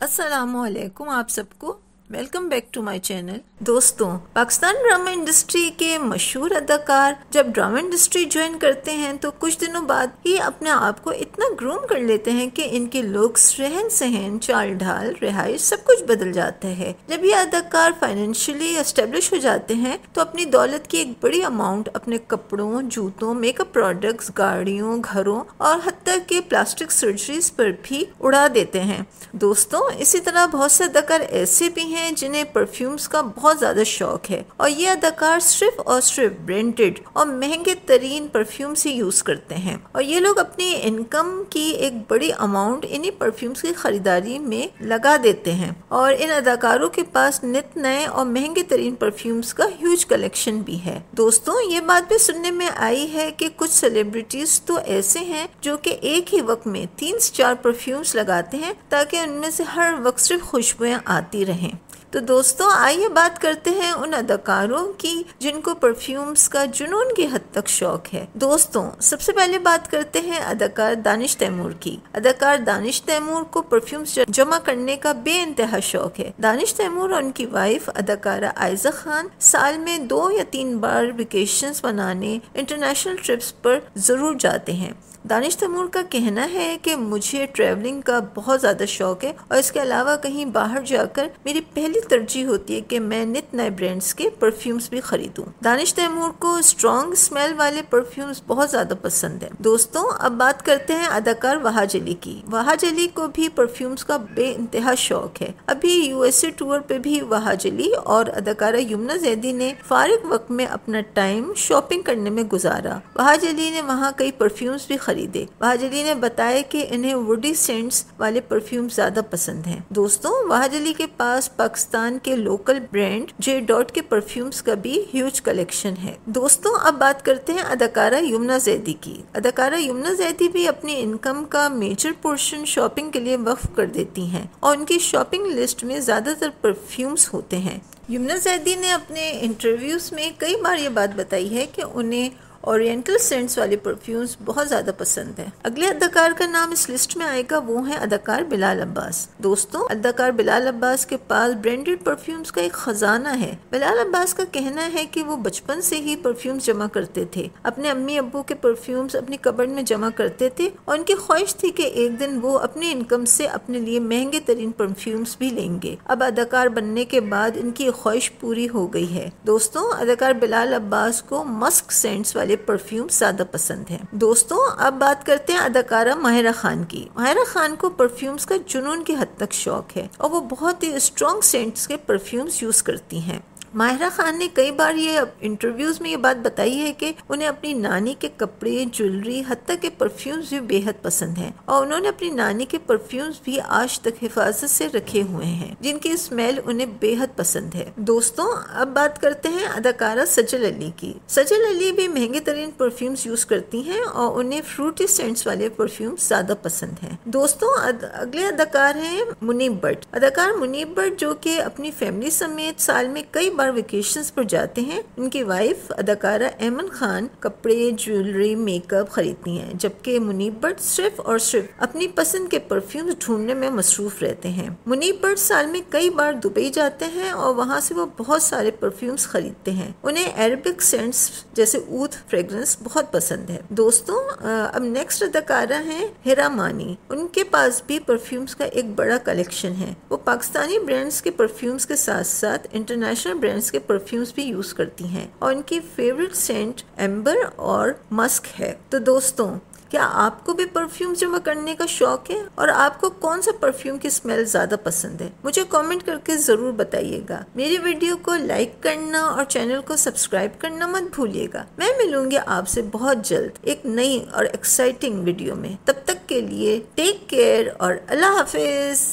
असलकुम आप सबको। Welcome back to my channel दोस्तों, पाकिस्तान ड्रामा इंडस्ट्री के मशहूर अदाकार जब ड्रामा इंडस्ट्री ज्वाइन करते हैं तो कुछ दिनों बाद ही अपने आप को इतना ग्रूम कर लेते हैं कि इनके लुक्स रहन सहन, चाल ढाल, रिहाइश सब कुछ बदल जाता है। जब ये अदाकार फाइनेंशियली एस्टेब्लिश हो जाते हैं तो अपनी दौलत की एक बड़ी अमाउंट अपने कपड़ों, जूतों मेकअप प्रोडक्ट्स गाड़ियों, घरों और हती के प्लास्टिक सर्जरीज पर भी उड़ा देते हैं। दोस्तों, इसी तरह बहुत से अदाकार ऐसे भी हैं हैं जिन्हें परफ्यूम्स का बहुत ज़्यादा शौक है। और ये अदाकार सिर्फ़ और सिर्फ़ ब्रांडेड और महँगे तरीन परफ्यूम्स ही यूज़ करते हैं। और ये लोग अपनी इनकम की एक बड़ी अमाउंट इन्हीं परफ्यूम्स की खरीदारी में लगा देते हैं। और इन अदाकारों के पास नित नए और महँगे तरीन परफ्यूम्स का ह्यूज कलेक्शन भी है। दोस्तों, ये बात भी सुनने में आई है कि कुछ सेलिब्रिटीज तो ऐसे हैं जो कि एक ही वक्त में तीन से चार परफ्यूम्स लगाते हैं ताकि उनमें से हर वक्त सिर्फ़ खुशबुएँ आती रहें। तो दोस्तों, आइए बात करते हैं उन अदाकारों की जिनको परफ्यूम्स का जुनून की हद तक शौक है। दोस्तों, सबसे पहले बात करते हैं अदाकार दानिश तैमूर की। अदाकार दानिश तैमूर को परफ्यूम्स जमा करने का बे इंतहा शौक है। दानिश तैमूर और उनकी वाइफ अदाकारा आयजा खान साल में दो या तीन बार वेकेशन बनाने इंटरनेशनल ट्रिप्स पर ज़रूर जाते हैं। दानिश तैमूर का कहना है कि मुझे ट्रैवलिंग का बहुत ज़्यादा शौक है और इसके अलावा कहीं बाहर जाकर मेरी पहली तरजीह होती है कि मैं नित नए ब्रांड्स के परफ्यूम्स भी खरीदूं। दानिश तैमूर को स्ट्रॉन्ग स्मेल वाले परफ्यूम्स बहुत ज़्यादा पसंद है। दोस्तों, अब बात करते हैं अदाकार वहाज अली की। वहाज अली को भी परफ्यूम्स का बे शौक है। अभी यूएसए टूर पे भी वहाज अली और अदाकारा यमुना जैदी ने फारिग वक्त में अपना टाइम शॉपिंग करने में गुजारा। वहाज अली ने वहाँ कई परफ्यूम्स भी खरीदे। वहाजली ने बताया कि इन्हें वुडी सेंट्स वाले परफ्यूम ज़्यादा पसंद हैं। दोस्तों, वहाजली के पास पाकिस्तान के लोकल ब्रांड जे डॉट के परफ्यूम्स का भी ह्यूज कलेक्शन है। दोस्तों, अब बात करते हैं अदाकारा यमुना जैदी की। अदाकारा यमुना जैदी भी अपनी इनकम का मेजर पोर्शन शॉपिंग के लिए वक्फ कर देती हैं और उनकी शॉपिंग लिस्ट में ज़्यादातर परफ्यूम्स होते हैं। यमुना जैदी ने अपने इंटरव्यूज़ में कई बार ये बात बताई है कि उन्हें ओरिएंटल सेंट्स वाले परफ्यूम्स बहुत ज़्यादा पसंद है। अगले अदाकार का नाम इस लिस्ट में आएगा, वो है अदाकार बिलाल अब्बास। दोस्तों, अदाकार बिलाल अब्बास के पास ब्रांडेड परफ्यूम्स का एक खजाना है। बिलाल अब्बास का कहना है कि वो बचपन से ही परफ्यूम्स जमा करते थे। अपने अम्मी अबू के परफ्यूम्स अपनी कबर्ड में जमा करते थे और उनकी ख्वाहिश थी कि एक दिन वो अपने इनकम से अपने लिए महँगे तरीन परफ्यूम्स भी लेंगे। अब अदाकार बनने के बाद इनकी ख्वाहिश पूरी हो गई है। दोस्तों, अदाकार बिलाल अब्बास को मस्क सेंट्स वाले परफ्यूम ज़्यादा पसंद है। दोस्तों, अब बात करते हैं अदाकारा माहिरा खान की। माहिरा खान को परफ्यूम्स का जुनून की हद तक शौक है और वो बहुत ही स्ट्रॉन्ग सेंट्स के परफ्यूम्स यूज़ करती हैं। माहिरा खान ने कई बार ये इंटरव्यूज़ में ये बात बताई है कि उन्हें अपनी नानी के कपड़े ज्वेलरी हती के परफ्यूम्स भी बेहद पसंद हैं और उन्होंने अपनी नानी के परफ्यूम्स भी आज तक हिफाजत से रखे हुए हैं जिनकी स्मेल उन्हें बेहद पसंद है। दोस्तों अब बात करते हैं अदाकारा सजल अली की। सजल अली भी महँगे तरीन परफ्यूम्स यूज़ करती हैं और उन्हें फ्रूटी सेंट्स वाले परफ्यूम ज़्यादा पसंद है। दोस्तों अद, अगले अदाकार है मुनीब भट्ट। अदाकार मुनीब भट्ट जो की अपनी फैमिली समेत साल में कई बार वेकेशन पर जाते हैं, उनकी वाइफ अदाकारा एमन खान कपड़े ज्वेलरी मेकअप खरीदती हैं, जबकि मुनीब भट्ट सिर्फ़ और सिर्फ़ अपनी पसंद के परफ्यूम ढूँढने में मसरूफ रहते हैं। मुनीब भट्ट साल में कई बार दुबई जाते हैं और वहाँ से वो बहुत सारे परफ्यूम्स खरीदते हैं। उन्हें अरबिक सेंट्स जैसे ऊद फ्रेग्रेंस बहुत पसंद है। दोस्तों अब नेक्स्ट अदाकारा है हिरा मानी उनके पास भी परफ्यूम्स का एक बड़ा कलेक्शन है। वो पाकिस्तानी ब्रांड्स के परफ्यूम्स के साथ साथ इंटरनेशनल ब्रांड्स के परफ्यूम्स भी यूज़ करती हैं। और इनकी फेवरेट सेंट एम्बर और मस्क है। तो दोस्तों, क्या आपको भी परफ्यूम जमा करने का शौक है? और आपको कौन सा परफ्यूम की स्मेल ज़्यादा पसंद है? मुझे कमेंट करके ज़रूर बताइएगा। मेरी वीडियो को लाइक करना और चैनल को सब्सक्राइब करना मत भूलिएगा। मैं मिलूँगी आपसे बहुत जल्द एक नई और एक्साइटिंग वीडियो में। तब तक के लिए टेक केयर और अल्लाह हाफिज।